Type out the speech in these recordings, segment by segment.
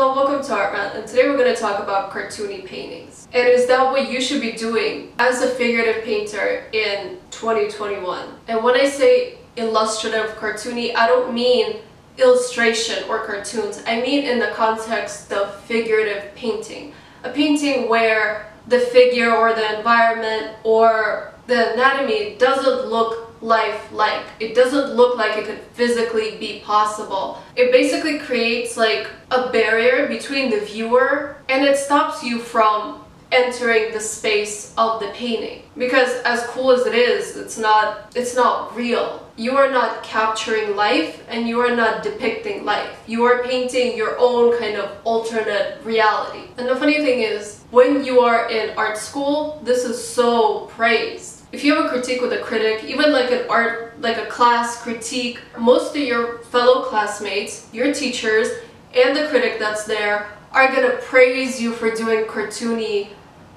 Hello, welcome to Art Rant, and today we're going to talk about cartoony paintings. And is that what you should be doing as a figurative painter in 2021? And when I say illustrative cartoony, I don't mean illustration or cartoons. I mean in the context of figurative painting. A painting where the figure or the environment or the anatomy doesn't look life-like. It doesn't look like it could physically be possible. It basically creates like a barrier between the viewer and it stops you from entering the space of the painting. Because as cool as it is it's not it's not real. You are not capturing life and you are not depicting life. You are painting your own kind of alternate reality. And the funny thing is when you are in art school this is so praised if you have a critique with a critic, even like an art, like a class critique, most of your fellow classmates, your teachers, and the critic that's there are gonna praise you for doing cartoony,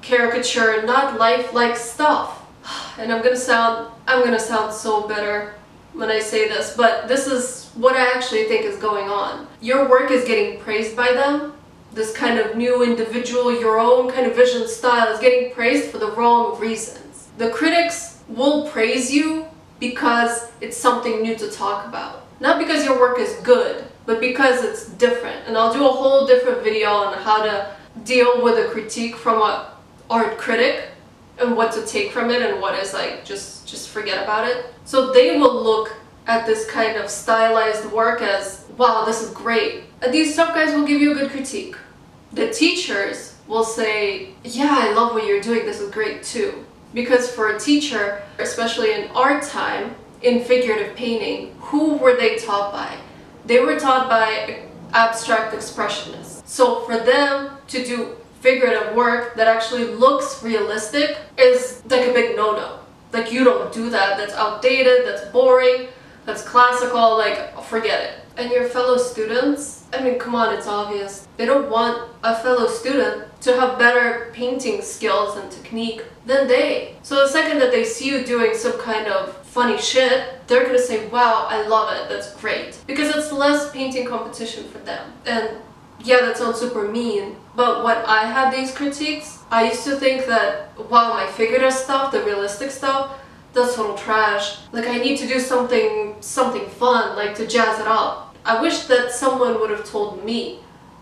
caricature, not lifelike stuff. And I'm gonna sound, I'm gonna sound so bitter when I say this, but this is what I actually think is going on. Your work is getting praised by them. This kind of new individual, your own kind of vision style is getting praised for the wrong reason. The critics will praise you because it's something new to talk about. Not because your work is good, but because it's different. And I'll do a whole different video on how to deal with a critique from an art critic and what to take from it and what is like just just forget about it. So they will look at this kind of stylized work as wow this is great. And these tough guys will give you a good critique. The teachers will say yeah I love what you're doing this is great too. Because for a teacher, especially in art time, in figurative painting, who were they taught by? They were taught by abstract expressionists. So for them to do figurative work that actually looks realistic is like a big no-no. Like you don't do that, that's outdated, that's boring, that's classical, like forget it. And your fellow students, I mean come on, it's obvious. They don't want a fellow student to have better painting skills and technique than they. So the second that they see you doing some kind of funny shit, they're gonna say, wow, I love it, that's great. Because it's less painting competition for them. And yeah, that sounds super mean, but when I had these critiques, I used to think that, wow, my figurative stuff, the realistic stuff, that's total trash. Like I need to do something, something fun, like to jazz it up. I wish that someone would have told me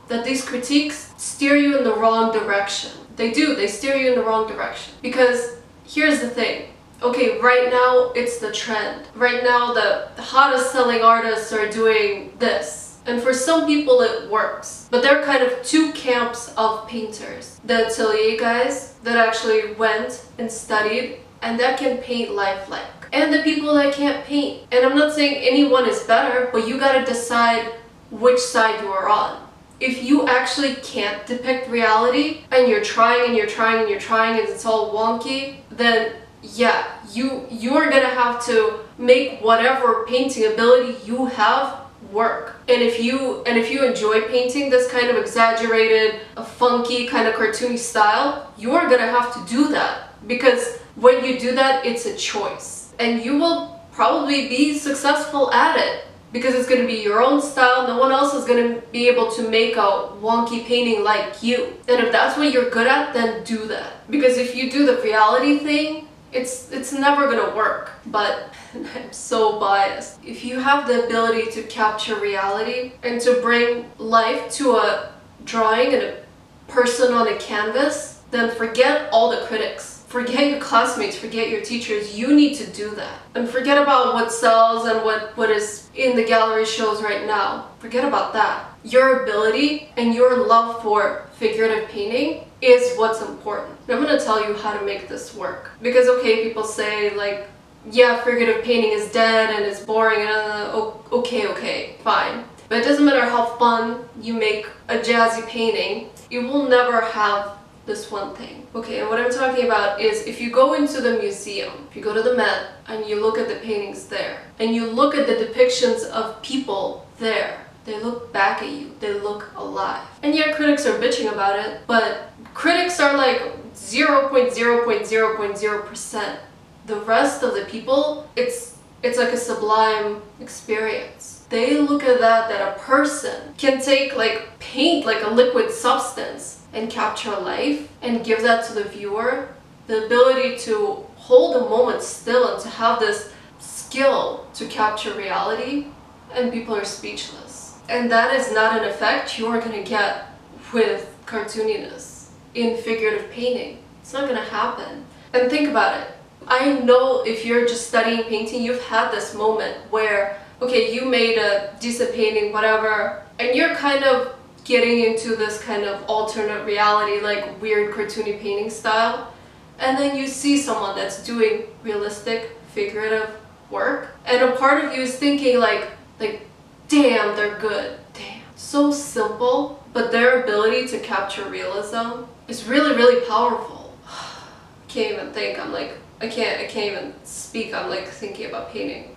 that these critiques steer you in the wrong direction. They do, they steer you in the wrong direction. Because here's the thing. Okay, right now it's the trend. Right now the hottest selling artists are doing this. And for some people it works. But there are kind of two camps of painters. The atelier guys that actually went and studied and that can paint lifelike. And the people that can't paint. And I'm not saying anyone is better, but you gotta decide which side you are on if you actually can't depict reality and you're trying and you're trying and you're trying and it's all wonky, then yeah, you you are gonna have to make whatever painting ability you have work. And if you and if you enjoy painting this kind of exaggerated, funky kind of cartoony style, you are gonna have to do that because when you do that, it's a choice, and you will probably be successful at it because it's going to be your own style. No one else is going to be able to make a wonky painting like you. And if that's what you're good at, then do that. Because if you do the reality thing, it's it's never gonna work but I'm so biased if you have the ability to capture reality and to bring life to a drawing and a person on a canvas then forget all the critics forget your classmates, forget your teachers, you need to do that. And forget about what sells and what, what is in the gallery shows right now. Forget about that. Your ability and your love for figurative painting is what's important. And I'm gonna tell you how to make this work. Because okay, people say like, yeah, figurative painting is dead and it's boring and uh, okay, okay, fine. But it doesn't matter how fun you make a jazzy painting, you will never have this one thing. Okay, and what I'm talking about is if you go into the museum, if you go to the Met and you look at the paintings there, and you look at the depictions of people there, they look back at you, they look alive. And yeah, critics are bitching about it, but critics are like 0.0.0.0%. The rest of the people, it's it's like a sublime experience. they look at that that a person can take like paint like a liquid substance and capture life and give that to the viewer the ability to hold a moment still and to have this skill to capture reality and people are speechless. And that is not an effect you're going to get with cartooniness in figurative painting. It's not going to happen. And think about it. I know if you're just studying painting you've had this moment where okay, you made a decent painting, whatever, and you're kind of getting into this kind of alternate reality, like weird cartoony painting style, and then you see someone that's doing realistic, figurative work, and a part of you is thinking like, like, damn, they're good, damn. So simple, but their ability to capture realism is really, really powerful. Can't even think, I'm like, I can't, I can't even speak, I'm like thinking about painting.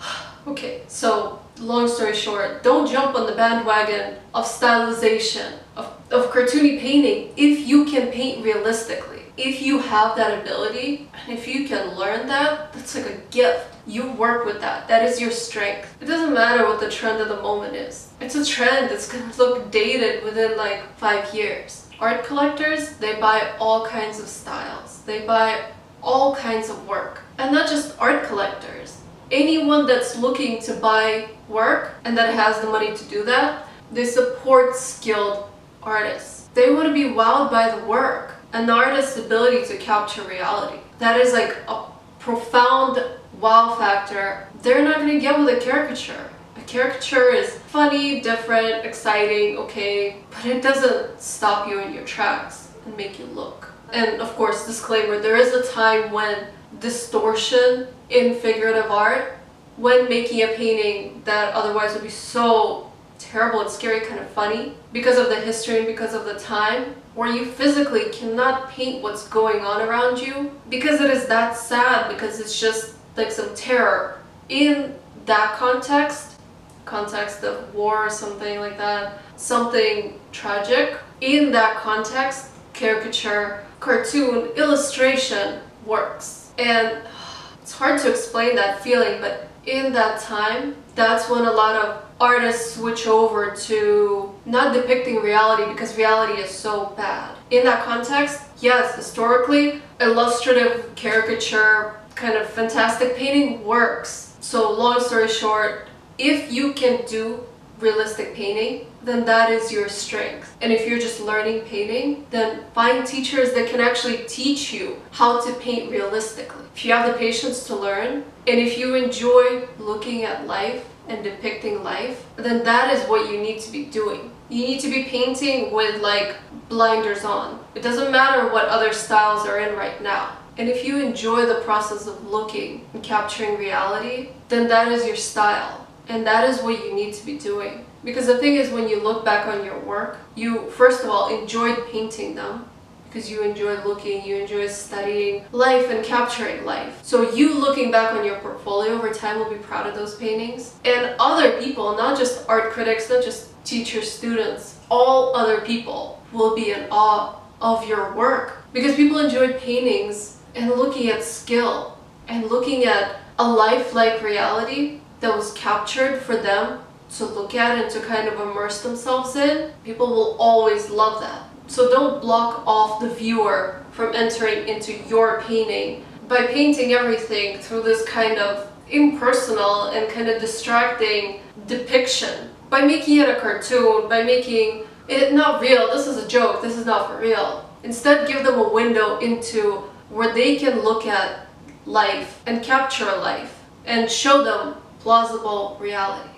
Okay, so long story short, don't jump on the bandwagon of stylization, of, of cartoony painting if you can paint realistically. If you have that ability, and if you can learn that, that's like a gift. You work with that. That is your strength. It doesn't matter what the trend of the moment is. It's a trend that's gonna look dated within like five years. Art collectors, they buy all kinds of styles. They buy all kinds of work. And not just art collectors anyone that's looking to buy work and that has the money to do that, they support skilled artists. They want to be wowed by the work, an artist's ability to capture reality. That is like a profound wow factor they're not going to get with a caricature. A caricature is funny, different, exciting, okay, but it doesn't stop you in your tracks and make you look. And of course, disclaimer, there is a time when distortion in figurative art when making a painting that otherwise would be so terrible and scary kind of funny because of the history and because of the time where you physically cannot paint what's going on around you because it is that sad because it's just like some terror. In that context context of war or something like that something tragic in that context caricature cartoon illustration works. And it's hard to explain that feeling, but in that time, that's when a lot of artists switch over to not depicting reality because reality is so bad. In that context, yes, historically, illustrative caricature, kind of fantastic painting works. So long story short, if you can do realistic painting, then that is your strength. And if you're just learning painting, then find teachers that can actually teach you how to paint realistically. If you have the patience to learn, and if you enjoy looking at life and depicting life, then that is what you need to be doing. You need to be painting with like blinders on. It doesn't matter what other styles are in right now. And if you enjoy the process of looking and capturing reality, then that is your style. And that is what you need to be doing. Because the thing is, when you look back on your work, you first of all enjoyed painting them because you enjoy looking, you enjoy studying life and capturing life. So you looking back on your portfolio over time will be proud of those paintings. And other people, not just art critics, not just teachers, students, all other people will be in awe of your work. Because people enjoy paintings and looking at skill and looking at a lifelike reality that was captured for them to look at and to kind of immerse themselves in, people will always love that. So don't block off the viewer from entering into your painting by painting everything through this kind of impersonal and kind of distracting depiction. By making it a cartoon, by making it not real, this is a joke, this is not for real. Instead, give them a window into where they can look at life and capture life and show them plausible reality.